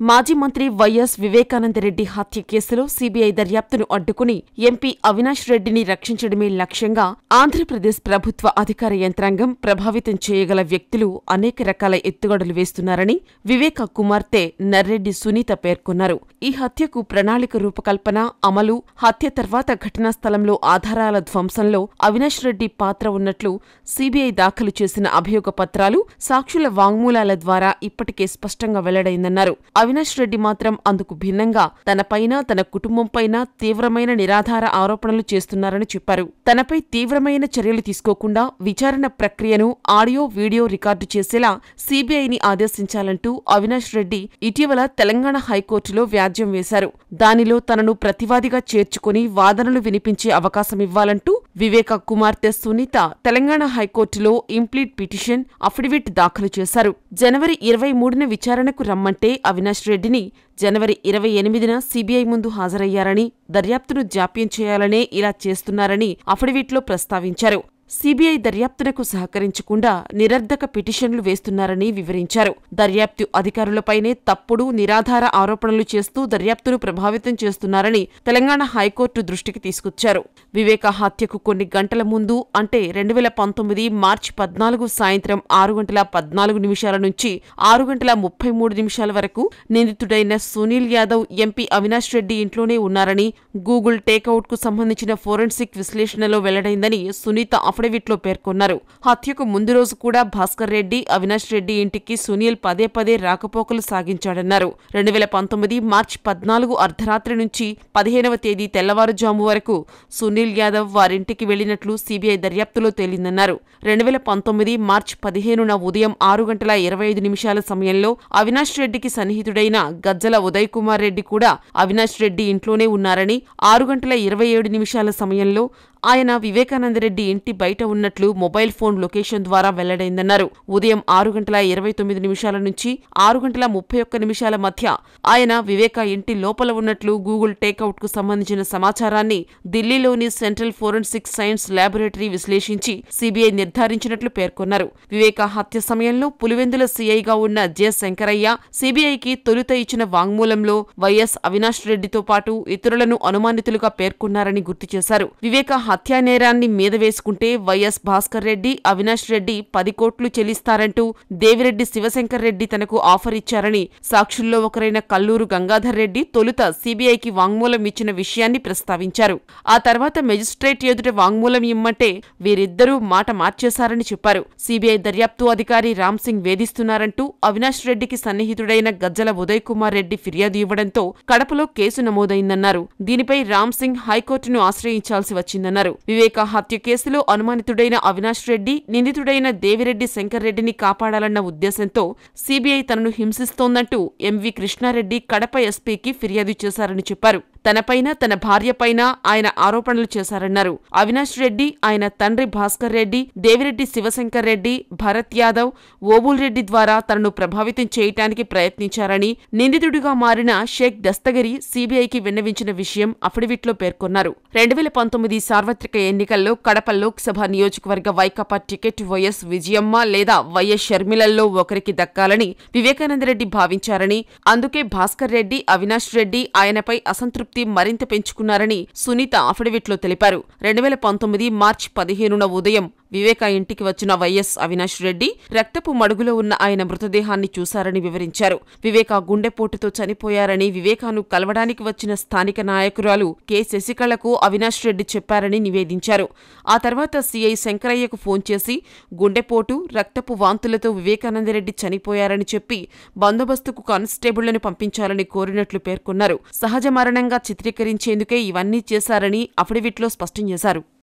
మాజీ మంత్రి వైఎస్ వివేకానందరెడ్డి హత్య కేసులో సీబీఐ దర్యాప్తును అడ్డుకుని ఎంపీ అవినాష్ రెడ్డిని రక్షించడమే లక్ష్యంగా ఆంధ్రప్రదేశ్ ప్రభుత్వ అధికార యంత్రాంగం ప్రభావితం చేయగల వ్యక్తులు అనేక రకాల ఎత్తుగడలు వేస్తున్నారని వివేక కుమార్తె నర్రెడ్డి సునీత పేర్కొన్నారు. ఈ హత్యకు ప్రణాళిక రూపకల్పన అమలు హత్య తర్వాత ఘటనా స్థలంలో ఆధారాల ధ్వంసంలో అవినాష్ రెడ్డి పాత్ర ఉన్నట్లు సీబీఐ దాఖలు చేసిన అభియోగ పత్రాలు సాక్షుల వాంగ్మూలాల ద్వారా ఇప్పటికే స్పష్టంగా వెల్లడైందన్నారు. అవినాష్ రెడ్డి మాత్రం అందుకు భిన్నంగా తనపైన తన కుటుంబంపైన తీవ్రమైన నిరాధార ఆరోపణలు చేస్తున్నారని చెప్పారు. తనపై తీవ్రమైన చర్యలు తీసుకోకుండా విచారణ ప్రక్రియను ఆడియో వీడియో రికార్డు చేసేలా సీబీఐని ఆదేశించాలంటూ అవినాష్ రెడ్డి ఇటీవల తెలంగాణ హైకోర్టులో వ్యాజ్యం వేశారు. దానిలో తనను ప్రతివాదిగా చేర్చుకుని వాదనలు వినిపించే అవకాశమివ్వాలంటూ వివేక కుమార్తె సునీత తెలంగాణ హైకోర్టులో ఇంప్లీట్ పిటిషన్ అఫిడవిట్ దాఖలు చేశారు. జనవరి ఇరవై మూడున విచారణకు రమ్మంటే అవినాష్ రెడ్డిని జనవరి ఇరవై ఎనిమిదిన సిబిఐ ముందు హాజరయ్యారని దర్యాప్తును జాప్యం చేయాలనే ఇలా చేస్తున్నారని అఫిడవిట్లో ప్రస్తావించారు. సీబీఐ దర్యాప్తునకు సహకరించకుండా నిరర్ధక పిటిషన్లు వేస్తున్నారని వివరించారు. దర్యాప్తు అధికారులపైనే తప్పుడు నిరాధార ఆరోపణలు చేస్తూ దర్యాప్తును ప్రభావితం చేస్తున్నారని తెలంగాణ హైకోర్టు దృష్టికి తీసుకొచ్చారు. వివేక హత్యకు కొన్ని గంటల ముందు అంటే రెండు వేల పంతొమ్మిది మార్చి పద్నాలుగు సాయంత్రం ఆరు గంటల పద్నాలుగు నిమిషాల నుంచి ఆరు గంటల ముప్పై మూడు నిమిషాల వరకు నిందితుడైన సునీల్ యాదవ్ ఎంపీ అవినాష్ రెడ్డి ఇంట్లోనే ఉన్నారని గూగుల్ టేక్అవుట్కు కు సంబంధించిన ఫోరెన్సిక్ విశ్లేషణలో వెల్లడైందని సునీత అఫిడవిట్లో పేర్కొన్నారు. హత్యకు ముందు రోజు కూడా భాస్కర్ రెడ్డి అవినాష్ రెడ్డి ఇంటికి సునీల్ పదే పదే రాకపోకలు సాగించాడన్నారు. రెండు వేల పంతొమ్మిది మార్చి పద్నాలుగు అర్ధరాత్రి నుంచి పదిహేనవ తేదీ తెల్లవారుజాము వరకు సునీల్ యాదవ్ వారింటికి వెళ్ళినట్లు సీబీఐ దర్యాప్తులో తేలిందన్నారు. రెండు వేల పంతొమ్మిది మార్చి పదిహేనున ఉదయం ఆరు గంటల ఇరవై ఐదు నిమిషాల సమయంలో అవినాష్ రెడ్డికి సన్నిహితుడైన గజ్జల ఉదయ్ కుమార్ రెడ్డి కూడా అవినాష్ రెడ్డి ఇంట్లోనే ఉన్నారని ఆరు గంటల ఇరవై ఏడు నిమిషాల సమయంలో ఆయన వివేకానందరెడ్డి ఇంటి బయట ఉన్నట్లు మొబైల్ ఫోన్ లొకేషన్ ద్వారా వెల్లడైందన్నారు. ఉదయం ఆరు గంటల ఇరవై తొమ్మిది నిమిషాల నుంచి ఆరు గంటల ముప్పై ఒక్క నిమిషాల మధ్య ఆయన వివేక ఇంటి లోపల ఉన్నట్లు గూగుల్ టేకౌట్కు సంబంధించిన సమాచారాన్ని ఢిల్లీలోని సెంట్రల్ ఫోరెన్సిక్ సైన్స్ ల్యాబొరేటరీ విశ్లేషించి సిబిఐ నిర్ధారించినట్లు పేర్కొన్నారు. వివేక హత్య సమయంలో పులివెందుల సీఐగా ఉన్న జె శంకరయ్య సిబిఐకి తొలుత ఇచ్చిన వాంగ్మూలంలో వైఎస్ అవినాష్ రెడ్డితో పాటు ఇతరులను అనుమానితులుగా పేర్కొన్నారని గుర్తు చేశారు. వివేక హత్యానేరాన్ని మీద వేసుకుంటే వైఎస్ భాస్కర్ రెడ్డి అవినాష్ రెడ్డి పది కోట్లు చెల్లిస్తారంటూ దేవిరెడ్డి శివశంకర్ రెడ్డి తనకు ఆఫర్ ఇచ్చారని సాక్షుల్లో ఒకరైన కల్లూరు గంగాధర్ రెడ్డి తొలుత సీబీఐకి వాంగ్మూలం ఇచ్చిన విషయాన్ని ప్రస్తావించారు. ఆ తర్వాత మెజిస్ట్రేట్ ఎదుట వాంగ్మూలం ఇమ్మంటే వీరిద్దరూ మాట మార్చేశారని చెప్పారు. సీబీఐ దర్యాప్తు అధికారి రామ్ సింగ్ వేధిస్తున్నారంటూ అవినాష్ రెడ్డికి సన్నిహితుడైన గజ్జల ఉదయ్ కుమార్ రెడ్డి ఫిర్యాదు ఇవ్వడంతో కడపలో కేసు నమోదైందన్నారు. దీనిపై రామ్ సింగ్ హైకోర్టును ఆశ్రయించాల్సి వచ్చిందన్నారు. వివేక హత్య కేసులో అనుమానితుడైన అవినాష్ రెడ్డి నిందితుడైన దేవిరెడ్డి శంకర్ రెడ్డిని కాపాడాలన్న ఉద్దేశంతో సీబీఐ తనను హింసిస్తోందంటూ ఎంవి కృష్ణారెడ్డి కడప ఎస్పీకి ఫిర్యాదు చేశారని చెప్పారు. తనపైన తన భార్యపైన ఆయన ఆరోపణలు చేశారన్నారు. అవినాష్ రెడ్డి ఆయన తండ్రి భాస్కర్ రెడ్డి దేవిరెడ్డి శివశంకర్ రెడ్డి భరత్ యాదవ్ ఓబుల్ రెడ్డి ద్వారా తనను ప్రభావితం చేయటానికి ప్రయత్నించారని నిందితుడిగా మారిన షేక్ దస్తగిరి సీబీఐకి విన్నవించిన విషయం అఫిడవిట్లో పేర్కొన్నారు. రెండు వేల పంతొమ్మిది సార్వత్రిక ఎన్నికల్లో కడప లోక్సభ నియోజకవర్గ వైకాపా టికెట్ వైఎస్ విజయమ్మ లేదా వైఎస్ షర్మిలల్లో ఒకరికి దక్కాలని వివేకానందరెడ్డి భావించారని అందుకే భాస్కర్ రెడ్డి అవినాష్ రెడ్డి ఆయనపై అసంతృప్తి మరింత పెంచుకున్నారని సునీత అఫిడవిట్లో తెలిపారు. రెండు వేల పంతొమ్మిది మార్చి పదిహేనున ఉదయం వివేక ఇంటికి వచ్చిన వైఎస్ అవినాష్ రెడ్డి రక్తపు మడుగులో ఉన్న ఆయన మృతదేహాన్ని చూశారని వివరించారు. వివేక గుండెపోటుతో చనిపోయారని వివేకాను కలవడానికి వచ్చిన స్థానిక నాయకురాలు కె. శశికళకు అవినాష్ రెడ్డి చెప్పారని నివేదించారు. ఆ తర్వాత సీఐ శంకరయ్యకు ఫోన్ చేసి గుండెపోటు రక్తపు వాంతులతో వివేకానందరెడ్డి చనిపోయారని చెప్పి బందోబస్తుకు కానిస్టేబుళ్ళను పంపించాలని కోరినట్లు పేర్కొన్నారు. సహజ మరణంగా చిత్రీకరించేందుకే ఇవన్నీ చేశారని అఫిడవిట్లో స్పష్టం చేశారు.